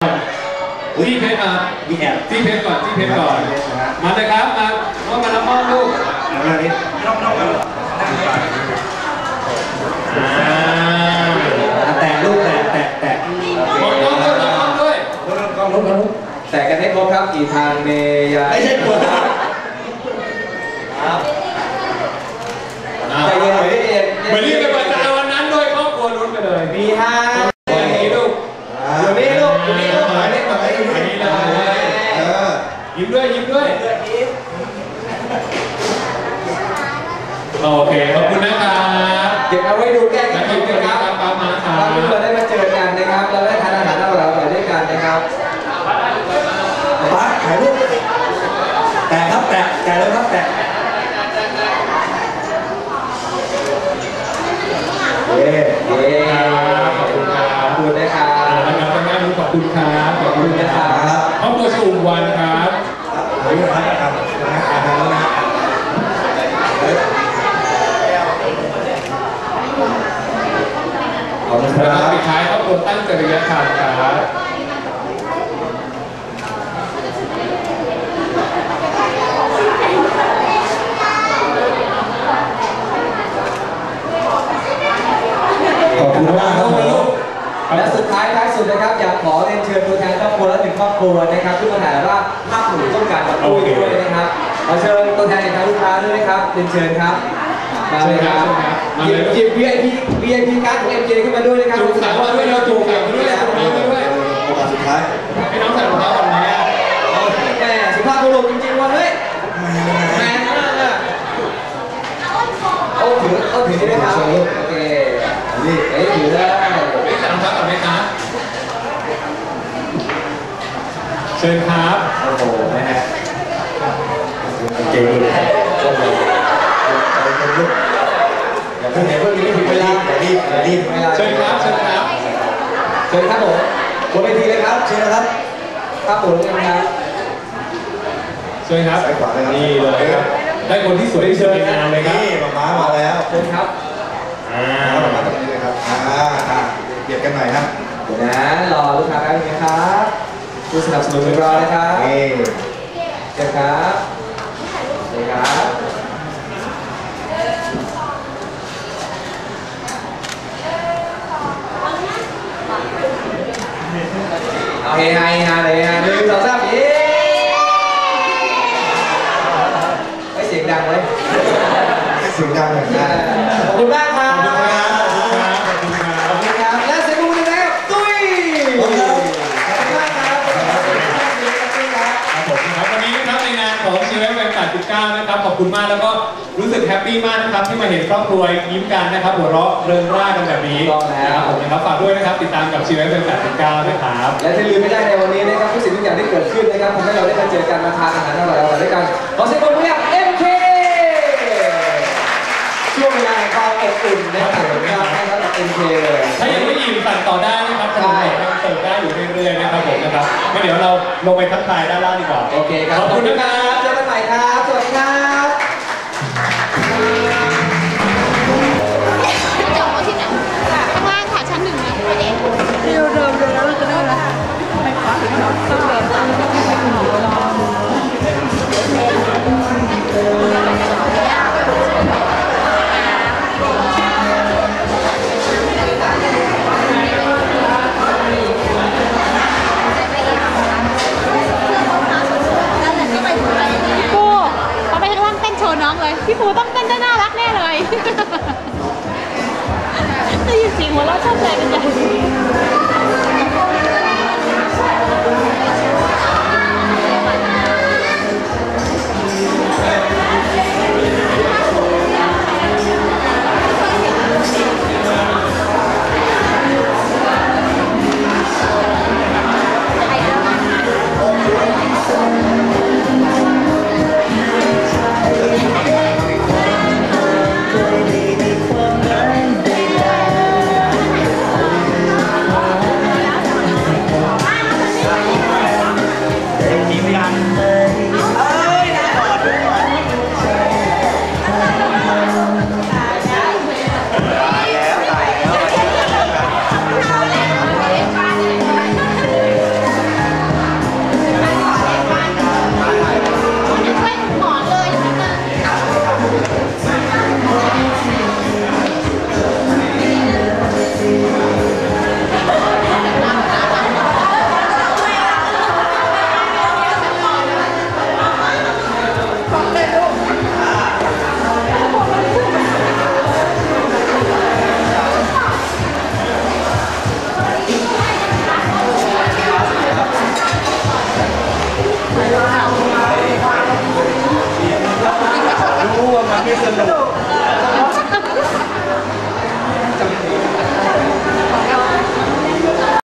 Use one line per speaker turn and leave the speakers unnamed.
ที่เพชรมา
มีแอบ
ที่เพชรก่อนที่เพชรก่อน มาเลยครับ มาว่ามารับมอบลูก
เอาเรื่องนี้รอบๆกัน
อ่า
แตะลูกแตะแตะแตะ
มองกล้องด้วยมองกล้องด้วย
รถกล้องรถรถ
แต่กันให้ครบครับกี่ทางเมยา
ไม่ใช่ปวดครับ
ยิ้
มด้วยยิ้
ม
ด้วยโอเคขอบคุณนะครับ
เก็บเอาไว้ดูแก้
แล้ว
กัน
ก็
อีก
เจอ
นะค
กั
รั
น
บ
ป้ามาครั
เราทุกคน
บ
ได้มาเจอกันนะครับ เราได้ทานอาหารอร่อยๆด้วยกันนะครับ
ป้าถ่ายรูปแตะครับแตะแตะเลยครับแตะเย้
เย้ขอบคุณครับขอบคุณนะครับ
นะครับทางด้านนู้นขอบคุณครับขอบคุณนะครับครอบครัวสูงวันครับ
ถ่ายรูปนะครับนะอ่านแล้วนะขอบคุณค
แล้ว
รับ
ปิดท้ายครอบครัวตั้งจริยธรรมครับ
ขอบคุณมากครับผม
และสุดท้ายท้ายสุดนะครับอยากขอเรียนเชิญตัวแทนครอบครัวและหนึ่งครอบครัวนะครับที่มาถ่ายว่าภาพหนุ่มต้องการกับปุ้ยด้วยนะครับขอเชิญตัวแทนจากทางลูกค้าด้วยนะครับเรียนเชิญครับมาเลยครับหยิบหยิบ VIP VIP การ์ดของ MJ ขึ้นมาด้วยนะครับ
จุกสาวมาด้วยเราจุกสาวมาด้วยจุกนี้มาด้วย
โอกาสสุดท้าย
พี่น้องใส่รองเท้าแบบนี้
แหม่สุภาพบุรุษจริงๆว่ะเฮ้ยแมนมากอะโอ้ถือโอ้ถือได้ไหมครับโอเค
นี่
เอ้ยถือได้
ไม่ใส่รองเท้าก่อนไหมครับ เชิญครับ
โอ้โหนะฮะ
เก่งเลยก็เลยเป็นลูกอย่าเพิ่งอย่าเพิ่งรีบถึงเวลาอย่ารีบอย่ารีบ
เชิญครับ เชิญครับ
เชิญครับผมบนเวทีเลยครับ
เชิญนะครับ
ครับผมนะครับ
เชิญครับ
ซ้ายขวาเลยครับ
นี่เลยครับ ได้คนที่สวยที่สุดในงานเลยครับ
นี่มาม้ามาแล้ว
เชิญครับ
อ่า
มาม้าตรงนี้เลยครับอ่าอ่าเบียดกันหน่อยครับ
เดี๋ยวนะรอลูกค้าแป๊บนึงนะครับ ผู้สนับสนุนของเรานะครับ
นี่
เชิญครับเชิญครับเอาเฮฮาเฮฮาเลยฮะหนึ่งสองสามเย้ไม่เสียงดังเลย
เสียงดังเลย
ของ
ชีวิตเป็น89นะครับ ขอบคุณมากแล้วก็รู้สึกแฮปปี้มากนะครับ ที่มาเห็นครอบครัวยิ้มกันนะครับ หัวเราะเริงร่ากันแบบนี้นะครับผมนะครับฝากด้วยนะครับ ติดตามกับชีวิตเป็น89ด้วยครับ
และที่ลืมไม่ได้ในวันนี้นะครับทุกสิ่งทุกอย่างที่เกิดขึ้นนะครับทำให้เราได้มาเจอกันมาทานอาหารอร่อยๆด้วยกันขอเสียงปรบมือให้กับ MK ช่วงเวลาแห่งความอบอุ่นนะครับนะครับให้สำหรับ MK เลย
ถ้ายังไม่อิ่มสั่งต่อได้นะครับขนมหวานยังเสิร์ฟได้อยู่เรื่อยๆนะครับผมนะครับงั้นเดี๋ยวเราลงไปทักทายด้านล่างดีกว่า
โอเคครับ
ขอบคุณนะครับ
เจ รักแน่เลย ได้ยินเสียงหัวเราะชอบใจกันใหญ่